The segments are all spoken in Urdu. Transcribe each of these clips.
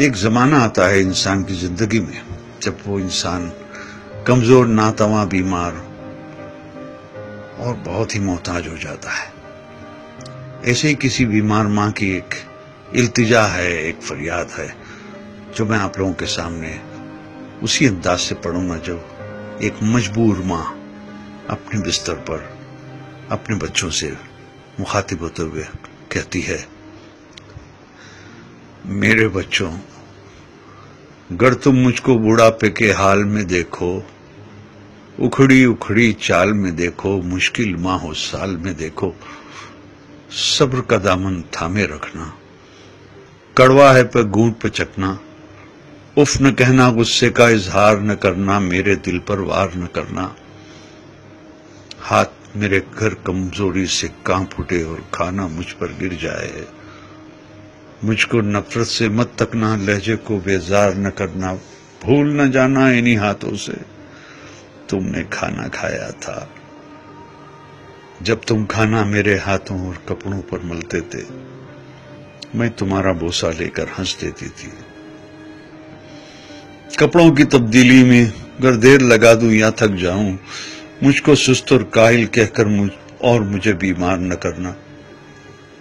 ایک زمانہ آتا ہے انسان کی زندگی میں، جب وہ انسان کمزور، ناتواں بیمار اور بہت ہی محتاج ہو جاتا ہے۔ ایسے ہی کسی بیمار ماں کی ایک التجا ہے، ایک فریاد ہے، جو میں آپ لوگوں کے سامنے اسی انداز سے پڑھوں گا، جو ایک مجبور ماں اپنے بستر پر، اپنے بچوں سے مخاطب ہوتے ہوئے کہتی ہے میرے بچوں گر تم مجھ کو بڑھاپے کے حال میں دیکھو، اکھڑی اکھڑی چال میں دیکھو، مشکل ماہ سال میں دیکھو۔ صبر کا دامن تھامے رکھنا، کڑوا ہے پہ گونٹ پہ چکنا اف نہ کہنا، غصے کا اظہار نہ کرنا، میرے دل پر وار نہ کرنا۔ ہاتھ میرے گھر کمزوری سے کانپ اٹھے اور کھانا مجھ پر گر جائے۔ مجھ کو نفرت سے مت تکنا لہجے کو بیزار نہ کرنا، بھول نہ جانا انہی ہاتھوں سے۔ تم نے کھانا کھایا تھا۔ جب تم کھانا میرے ہاتھوں اور کپڑوں پر ملتے تھے، میں تمہارا بوسا لے کر ہنس دیتی تھی۔ کپڑوں کی تبدیلی میں اگر دیر لگا دوں یا تھک جاؤں، مجھ کو سست اور کاہل کہہ کر مجھ اور مجھے بیمار نہ کرنا۔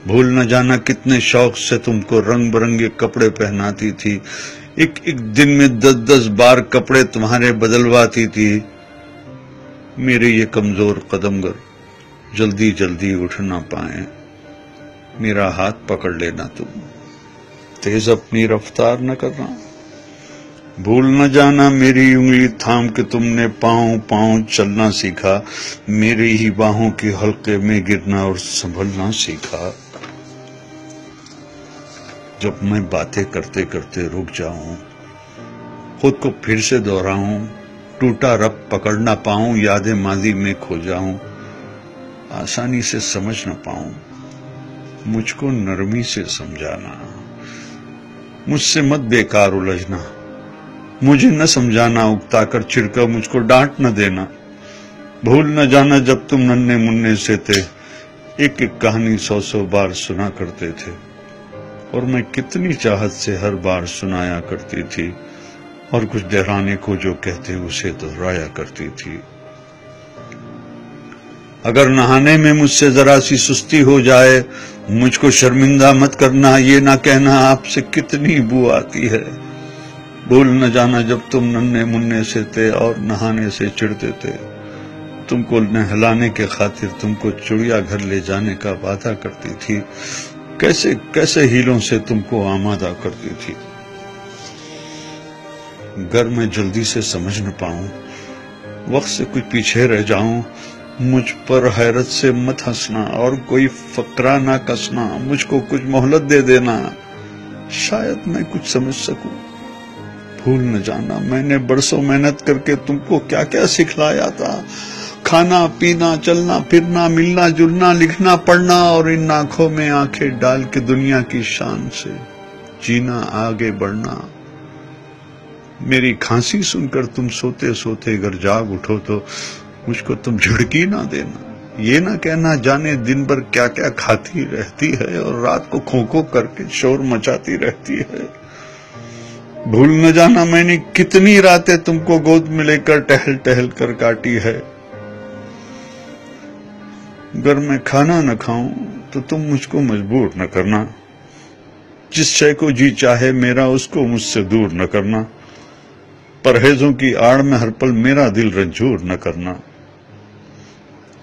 بھول نہ جانا کتنے شوق سے تم کو رنگ برنگے کپڑے پہناتی تھی۔ ایک ایک دن میں دس دس بار کپڑے تمہارے بدلواتی تھی۔ میرے یہ کمزور قدم گر جلدی جلدی اٹھ نہ پائیں۔ میرا ہاتھ پکڑ لینا تم۔ تیز اپنی رفتار نہ کرنا۔ بھول نہ جانا میری انگلی تھام کے تم نے پاؤں پاؤں چلنا سیکھا۔ میری ہی باہوں کی حلقے میں گرنا اور سنبھلنا سیکھا۔ جب میں باتیں کرتے کرتے رک جاؤں، خود کو پھر سے دوہراؤں، ٹوٹا رب پکڑ نہ پاؤں یادیں ماضی میں کھو جاؤں، آسانی سے سمجھ نہ پاؤں، مجھ کو نرمی سے سمجھانا، مجھ سے مت بیکار الجھنا، مجھے نہ سمجھانا، اکتا کر چھڑکا، مجھ کو ڈانٹ نہ دینا، بھول نہ جانا جب تم ننے مننے سے تھے ایک ایک کہانی سو سو بار سنا کرتے تھے۔ اور میں کتنی چاہت سے ہر بار سنایا کرتی تھی اور کچھ دہرانے کو جو کہتے اسے دہرایا کرتی تھی۔ اگر نہانے میں مجھ سے ذرا سی سستی ہو جائے، مجھ کو شرمندہ مت کرنا، یہ نہ کہنا آپ سے کتنی بو آتی ہے۔ بھول نہ جانا جب تم ننے مننے سے تھے اور نہانے سے چڑھتے تھے۔ تم کو نہلانے کے خاطر تم کو چڑیا گھر لے جانے کا وعدہ کرتی تھی۔ کیسے کیسے ہیلوں سے تم کو آمادہ کرتی تھی؟ گر میں جلدی سے سمجھ نہ پاؤں، وقت سے کچھ پیچھے رہ جاؤں، مجھ پر حیرت سے مت ہنسنا اور کوئی فقرہ نہ کسنا، مجھ کو کچھ مہلت دے دینا۔ شاید میں کچھ سمجھ سکوں۔ بھول نہ جانا، میں نے برسوں محنت کر کے تم کو کیا کیا سکھلایا تھا۔ کھانا، پینا، چلنا، پھرنا، ملنا، جلنا، لکھنا، پڑھنا اور ان آنکھوں میں آنکھیں ڈال کے دنیا کی شان سے جینا، آگے بڑھنا۔ میری کھانسی سن کر تم سوتے سوتے اگر جاگ اٹھو تو مجھ کو تم جھڑکی نہ دینا۔ یہ نہ کہنا جانے دن بھر کیا کیا کھاتی رہتی ہے اور رات کو کھو کر کے شور مچاتی رہتی ہے۔ بھول نہ جانا، میں نے کتنی راتیں تم کو گود میں لے کر ٹہل ٹہل کر کاٹی ہے۔ اگر میں کھانا نہ کھاؤں تو تم مجھ کو مجبور نہ کرنا۔ جس شے کو جی چاہے میرا اس کو مجھ سے دور نہ کرنا۔ پرہیزوں کی آڑ میں ہر پل میرا دل رنجور نہ کرنا۔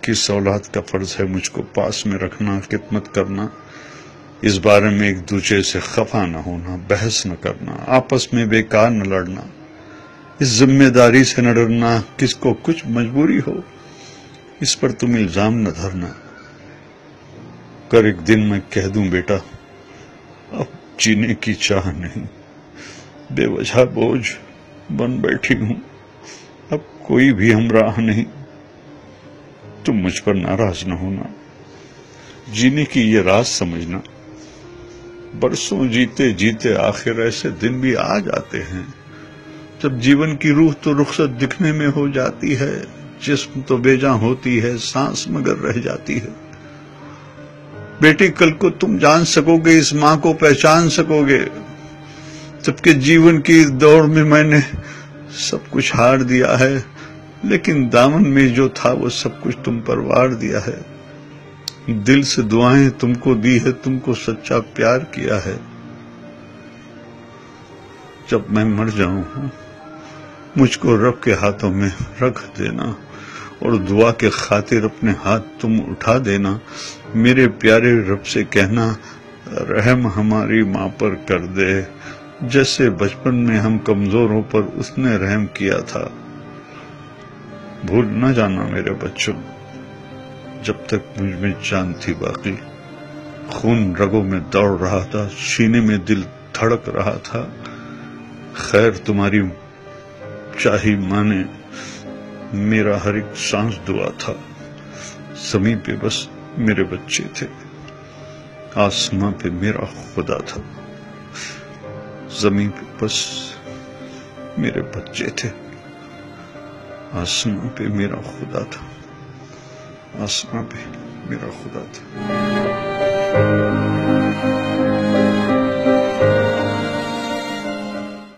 کس اولاد کا فرض ہے مجھ کو پاس میں رکھنا، خدمت کرنا؟ اس بارے میں ایک دوسرے سے خفا نہ ہونا، بحث نہ کرنا، آپس میں بیکار نہ لڑنا۔ اس ذمہ داری سے نہ ڈرنا کس کو کچھ مجبوری ہو۔ اس پر تم الزام نہ دھرنا۔ کر ایک دن میں کہہ دوں بیٹا، اب جینے کی چاہ نہیں۔ بے وجہ بوجھ بن بیٹھی ہوں۔ اب کوئی بھی ہمراہ نہیں۔ تم مجھ پر ناراض نہ ہونا۔ جینے کی یہ راز سمجھنا۔ برسوں جیتے جیتے آخر ایسے دن بھی آ جاتے ہیں۔ جب جیون کی روح تو رخصت دکھنے میں ہو جاتی ہے۔ جسم تو بے ہوتی ہے، سانس مگر رہ جاتی ہے۔ بیٹی، کل کو تم جان سکو گے، اس ماں کو پہچان سکو گے۔ جبکہ جیون کی دوڑ میں میں نے سب کچھ ہار دیا ہے، لیکن دامن میں جو تھا وہ سب کچھ تم پر وار دیا ہے۔ دل سے دعائیں تم کو دی ہے، تم کو سچا پیار کیا ہے۔ جب میں مر جاؤں ہاں، مجھ کو رب کے ہاتھوں میں رکھ دینا اور دعا کے خاطر اپنے ہاتھ تم اٹھا دینا۔ میرے پیارے رب سے کہنا، رحم ہماری ماں پر کر دے۔ جیسے بچپن میں ہم کمزوروں پر اس نے رحم کیا تھا۔ بھول نہ جانا میرے بچوں، جب تک مجھ میں جان تھی باقی۔ خون رگوں میں دوڑ رہا تھا، سینے میں دل دھڑک رہا تھا۔ خیر تمہاری چاہی مانے میرا ہر ایک سانس دعا تھا۔ زمین پہ بس میرے بچے تھے۔ آسماں پہ میرا خدا تھا۔ زمین پہ بس میرے بچے تھے۔ آسمان پہ میرا خدا تھا۔ آسمان پہ میرا خدا تھا۔